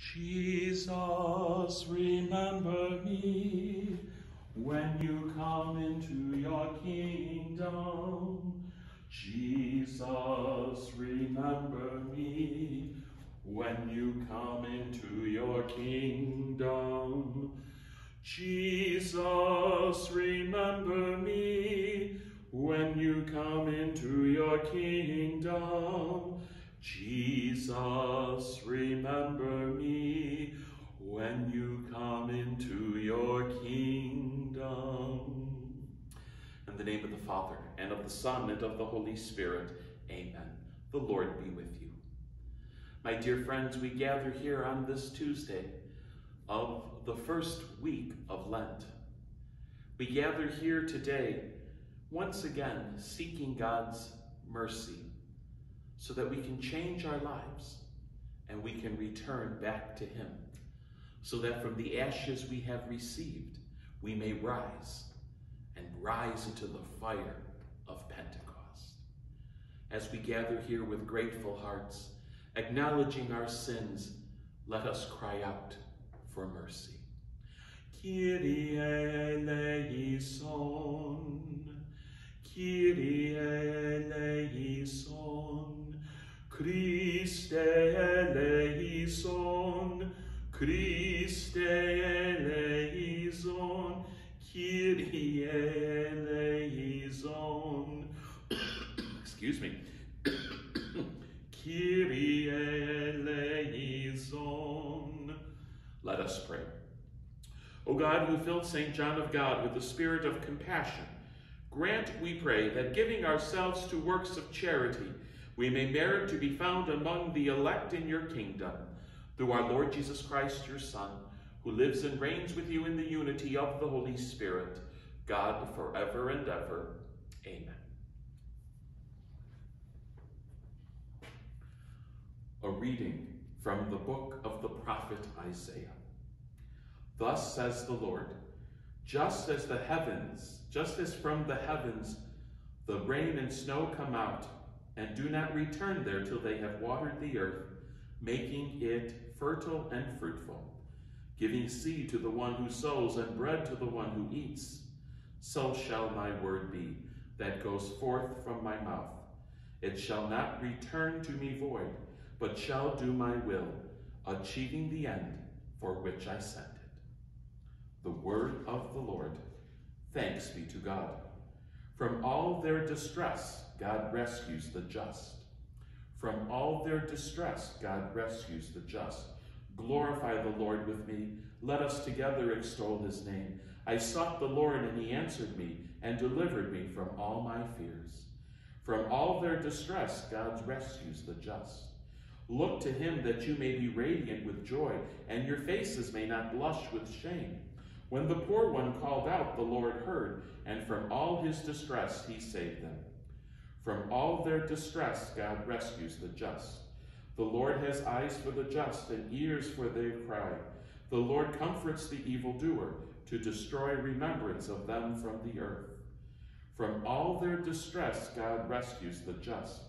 Jesus, remember me when you come into your kingdom. Jesus, remember me when you come into your kingdom. Jesus, remember me when you come into your kingdom. Jesus, remember me when you come into your kingdom. In the name of the Father, and of the Son, and of the Holy Spirit, amen. The Lord be with you. My dear friends, we gather here on this Tuesday of the first week of Lent. We gather here today, once again, seeking God's mercy so that we can change our lives and we can return back to Him, so that from the ashes we have received, we may rise and rise into the fire of Pentecost. As we gather here with grateful hearts, acknowledging our sins, let us cry out for mercy. Kyrie eleison, Kyrie eleison, Christe eleison, Christe eleison, Kyrie eleison. Excuse me. Kyrie eleison. Let us pray. O God, who filled St. John of God with the spirit of compassion, grant, we pray, that giving ourselves to works of charity, we may merit to be found among the elect in your kingdom, through our Lord Jesus Christ, your Son, who lives and reigns with you in the unity of the Holy Spirit, God forever and ever. Amen. A reading from the book of the prophet Isaiah. Thus says the Lord, just as the heavens, just as from the heavens the rain and snow come out and do not return there till they have watered the earth, making it fertile and fruitful, giving seed to the one who sows and bread to the one who eats. So shall my word be that goes forth from my mouth. It shall not return to me void, but shall do my will, achieving the end for which I sent it. The word of the Lord. Thanks be to God. From all their distress, God rescues the just. From all their distress, God rescues the just. Glorify the Lord with me. Let us together extol his name. I sought the Lord, and he answered me and delivered me from all my fears. From all their distress, God rescues the just. Look to him that you may be radiant with joy, and your faces may not blush with shame. When the poor one called out, the Lord heard, and from all his distress he saved them. From all their distress, God rescues the just. The Lord has eyes for the just and ears for their cry. The Lord comforts the evildoer to destroy remembrance of them from the earth. From all their distress, God rescues the just.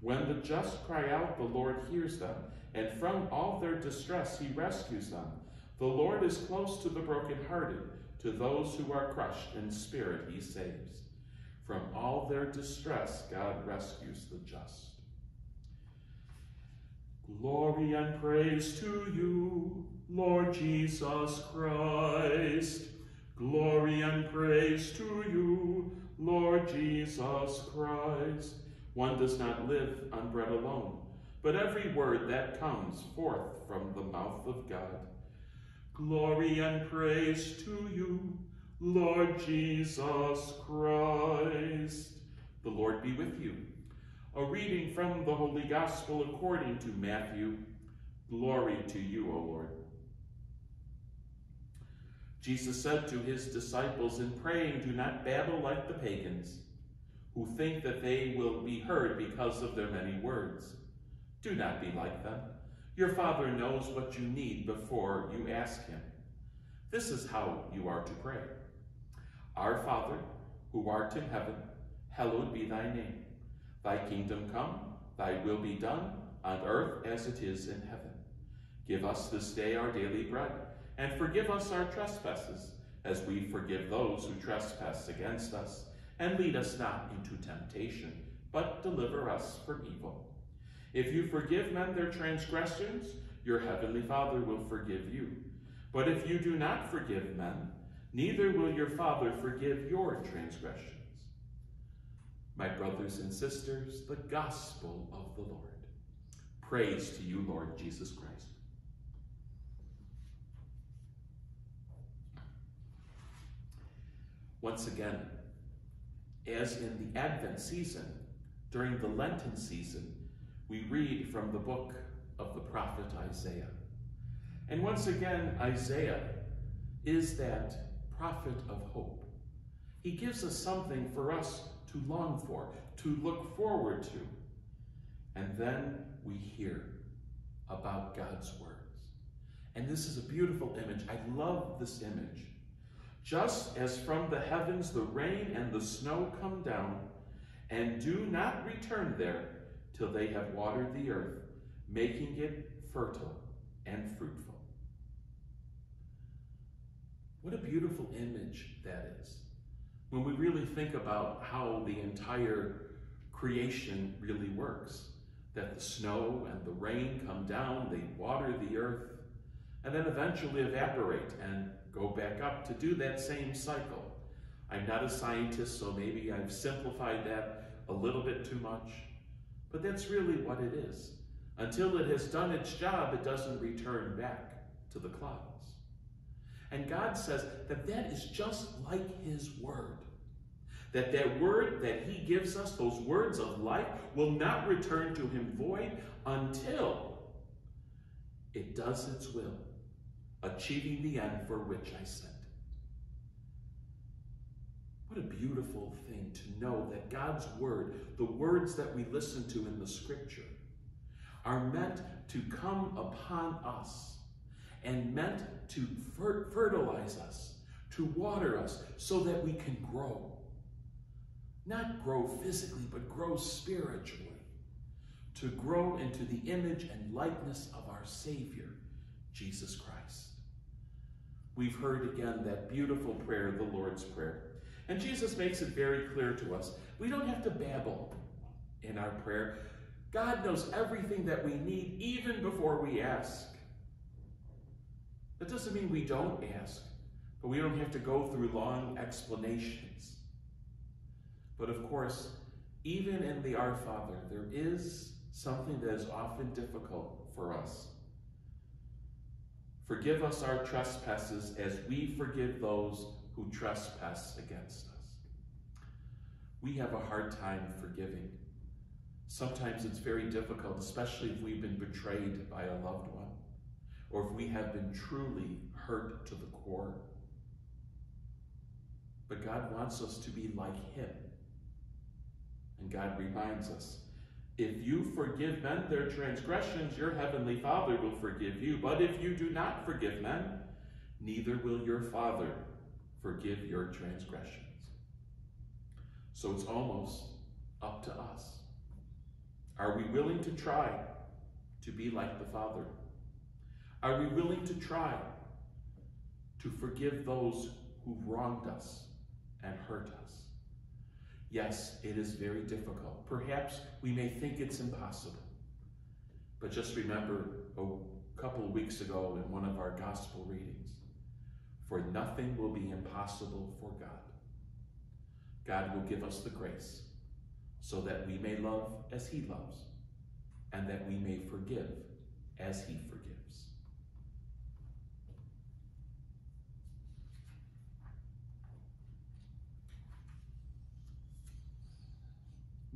When the just cry out, the Lord hears them, and from all their distress, he rescues them. The Lord is close to the brokenhearted, to those who are crushed in spirit, he saves. From all their distress, God rescues the just. Glory and praise to you, Lord Jesus Christ. Glory and praise to you, Lord Jesus Christ. One does not live on bread alone, but every word that comes forth from the mouth of God. Glory and praise to you, Lord Jesus Christ. The Lord be with you. A reading from the Holy Gospel according to Matthew. Glory to you, O Lord. Jesus said to his disciples, In praying, do not babble like the pagans, who think that they will be heard because of their many words. Do not be like them. Your Father knows what you need before you ask him. This is how you are to pray. Our Father, who art in heaven, hallowed be thy name. Thy kingdom come, thy will be done, on earth as it is in heaven. Give us this day our daily bread, and forgive us our trespasses, as we forgive those who trespass against us. And lead us not into temptation, but deliver us from evil. If you forgive men their transgressions, your heavenly Father will forgive you. But if you do not forgive men, neither will your Father forgive your transgressions. My brothers and sisters, the gospel of the Lord. Praise to you, Lord Jesus Christ. Once again, as in the Advent season, during the Lenten season, we read from the book of the prophet Isaiah. And once again, Isaiah is that prophet of hope. He gives us something for us to long for, to look forward to. And then we hear about God's words. And this is a beautiful image. I love this image. Just as from the heavens the rain and the snow come down, and do not return there till they have watered the earth, making it fertile and fruitful. What a beautiful image that is. When we really think about how the entire creation really works, that the snow and the rain come down, they water the earth, and then eventually evaporate and go back up to do that same cycle. I'm not a scientist, so maybe I've simplified that a little bit too much, but that's really what it is. Until it has done its job, it doesn't return back to the clouds. And God says that that is just like His Word. That that word that He gives us, those words of life, will not return to Him void until it does its will achieving the end for which I sent. What a beautiful thing to know that God's word, the words that we listen to in the scripture, are meant to come upon us and meant to fer fertilize us, to water us, so that we can grow. Not grow physically, but grow spiritually. To grow into the image and likeness of our Savior, Jesus Christ we've heard again that beautiful prayer, the Lord's Prayer. And Jesus makes it very clear to us. We don't have to babble in our prayer. God knows everything that we need even before we ask. That doesn't mean we don't ask, but we don't have to go through long explanations. But of course, even in the Our Father, there is something that is often difficult for us. Forgive us our trespasses as we forgive those who trespass against us. We have a hard time forgiving. Sometimes it's very difficult, especially if we've been betrayed by a loved one or if we have been truly hurt to the core. But God wants us to be like Him. And God reminds us if you forgive men their transgressions, your heavenly Father will forgive you. But if you do not forgive men, neither will your Father forgive your transgressions. So it's almost up to us. Are we willing to try to be like the Father? Are we willing to try to forgive those who wronged us and hurt us? Yes, it is very difficult. Perhaps we may think it's impossible. But just remember a couple of weeks ago in one of our gospel readings, for nothing will be impossible for God. God will give us the grace so that we may love as he loves and that we may forgive as he forgives.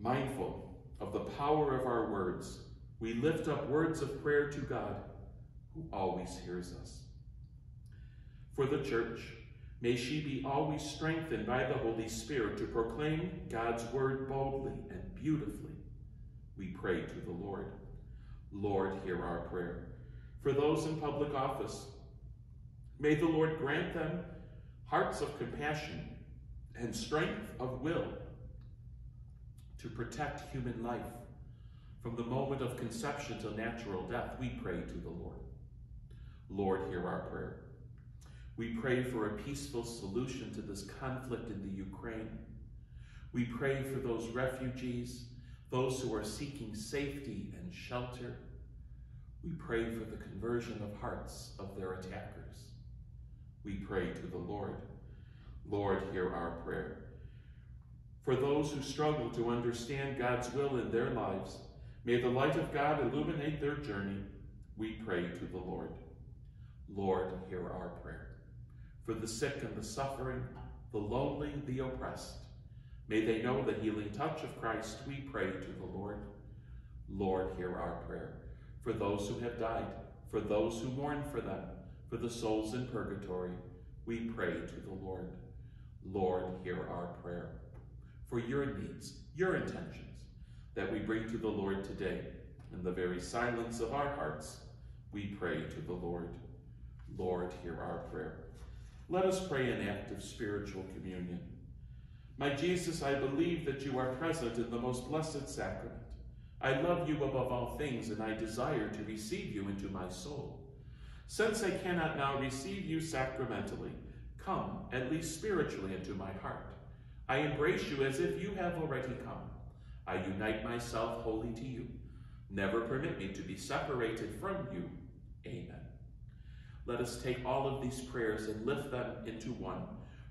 Mindful of the power of our words, we lift up words of prayer to God, who always hears us. For the church, may she be always strengthened by the Holy Spirit to proclaim God's word boldly and beautifully. We pray to the Lord. Lord, hear our prayer. For those in public office, may the Lord grant them hearts of compassion and strength of will to protect human life from the moment of conception to natural death, we pray to the Lord. Lord, hear our prayer. We pray for a peaceful solution to this conflict in the Ukraine. We pray for those refugees, those who are seeking safety and shelter. We pray for the conversion of hearts of their attackers. We pray to the Lord. Lord, hear our prayer. For those who struggle to understand God's will in their lives, may the light of God illuminate their journey. We pray to the Lord. Lord, hear our prayer. For the sick and the suffering, the lonely, the oppressed, may they know the healing touch of Christ. We pray to the Lord. Lord, hear our prayer. For those who have died, for those who mourn for them, for the souls in purgatory, we pray to the Lord. Lord, hear our prayer. For your needs, your intentions, that we bring to the Lord today, in the very silence of our hearts, we pray to the Lord. Lord, hear our prayer. Let us pray an act of spiritual communion. My Jesus, I believe that you are present in the most blessed sacrament. I love you above all things, and I desire to receive you into my soul. Since I cannot now receive you sacramentally, come, at least spiritually, into my heart. I embrace you as if you have already come. I unite myself wholly to you. Never permit me to be separated from you. Amen. Let us take all of these prayers and lift them into one,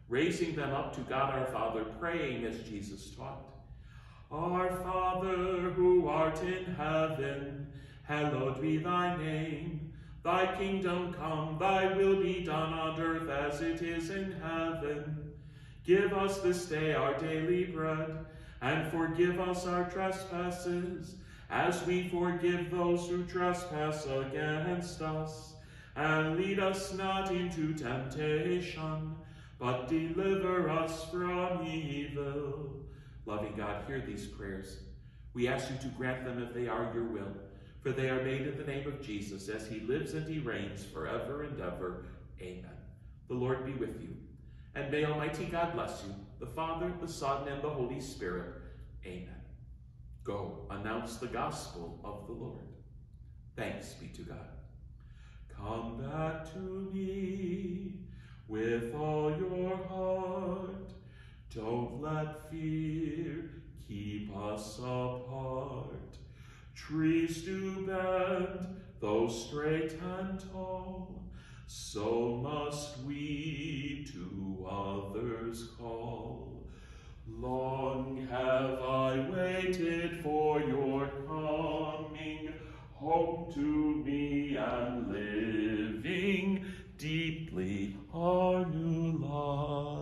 raising them up to God our Father, praying as Jesus taught. Our Father, who art in heaven, hallowed be thy name. Thy kingdom come, thy will be done on earth as it is in heaven. Give us this day our daily bread, and forgive us our trespasses, as we forgive those who trespass against us. And lead us not into temptation, but deliver us from evil. Loving God, hear these prayers. We ask you to grant them if they are your will for they are made in the name of Jesus, as he lives and he reigns forever and ever. Amen. The Lord be with you. And may Almighty God bless you, the Father, the Son, and the Holy Spirit. Amen. Go, announce the gospel of the Lord. Thanks be to God. Come back to me with all your heart. Don't let fear keep us apart. Trees do bend, though straight and tall, so must we to others call. Long have I waited for your coming home to me and living deeply our new life.